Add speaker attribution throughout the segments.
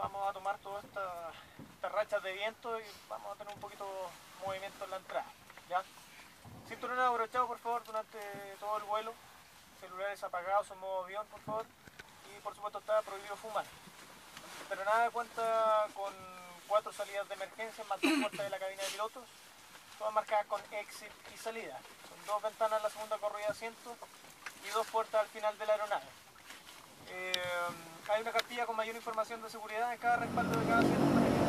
Speaker 1: vamos a tomar todas estas estas rachas de viento y vamos a tener un poquito de movimiento en la entrada. ¿ya? Cinturón abrochado por favor durante todo el vuelo, celulares apagados en modo avión por favor y por supuesto está prohibido fumar. Pero nada cuenta con cuatro salidas de emergencia más dos puertas de la cabina de pilotos, todas marcadas con exit y salida. Son dos ventanas en la segunda corrida de asientos y dos puertas al final de la aeronave. Eh, hay una cartilla con mayor información de seguridad en cada respaldo de cada asiento.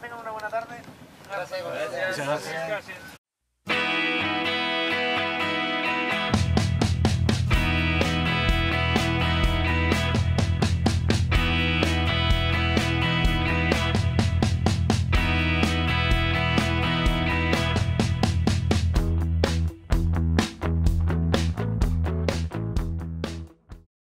Speaker 1: tengan una
Speaker 2: buena tarde. Gracias.